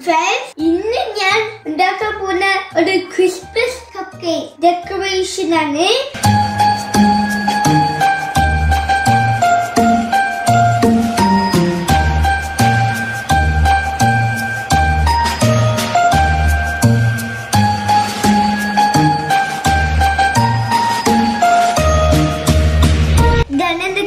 Friends ഇന്ന് ഞാൻ ഉണ്ടാക്കാൻ പോകുന്ന ഒരു ക്രിസ്മസ് കപ്പ് കേക്ക് ഡെക്കറേഷൻ ആണ് ഇതാണ് എന്റെ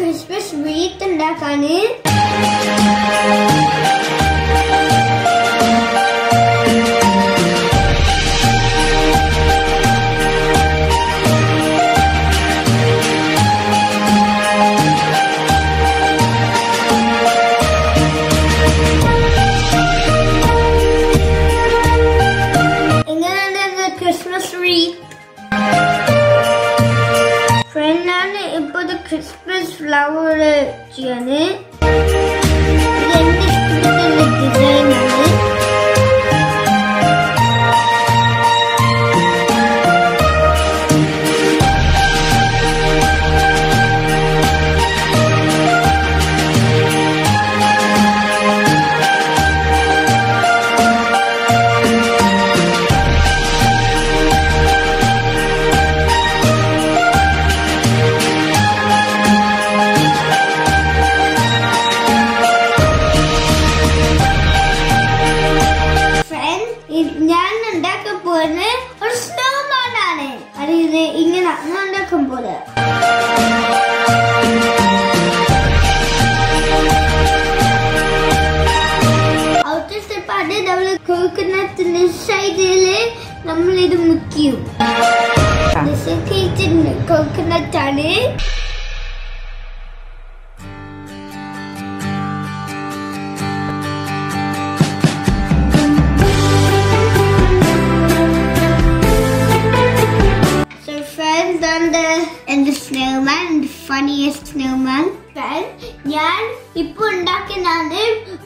Christmas wreath and that, Anil. Christmas flower, eh, Janet. പോലെ ഒരു സ്നോമാനാണ് അത് ഇത് ഇങ്ങനെ ഉണ്ടാക്കുമ്പോൾ സ്റ്റെപ്പാണ് നമ്മൾ കോക്കനത്തിന്റെ സൈഡിൽ നമ്മൾ ഇത് മുക്കിയും. കോക്കനറ്റ് ആണ്. The and the snowman, the funniest snowman. Then ഞാൻ ഇപ്പൊ ഉണ്ടാക്കുന്നതാണ്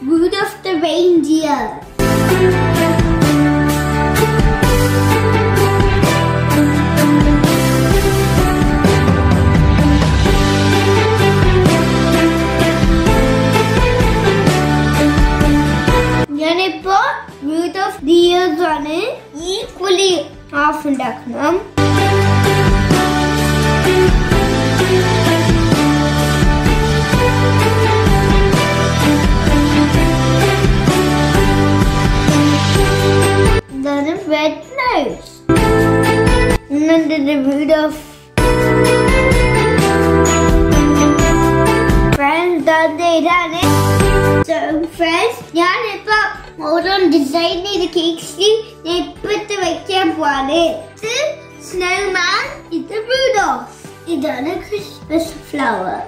Rudolph the Reindeer. ഞാനിപ്പോ Rudolph Deers ആണ് ഈക്വലി ഹാഫ് ഉണ്ടാക്കണം ഇന്നെന്റെ റൂട്ട് ഓഫ് ഫ്രണ്ട്സ് അത് ഇതാണ് So, friends, ഞാനിപ്പോ ഓരോ ഡിസൈൻ ചെയ്ത കേക്ക്സ് ഞാൻ ഇപ്പത്തെ വെക്കാൻ പോവാണ് ഇത് സ്നോമാൻ ഇത് റൂഡോഫ് ഇതാണ് ക്രിസ്മസ് ഫ്ലവർ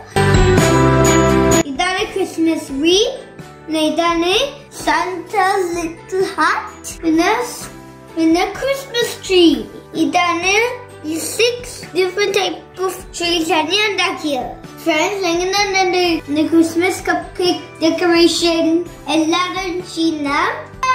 ഇതാണ് ക്രിസ്മസ് ട്രീ ഇതാണ് സാന്റാസ് ലിറ്റിൽ ഹാറ്റ് പിന്നെ പിന്നെ ക്രിസ്മസ് ട്രീ ഇതാണ് six different type of trees and you're here. Friends, hanging on the, the Christmas cupcake decoration, and Lada and Sheena.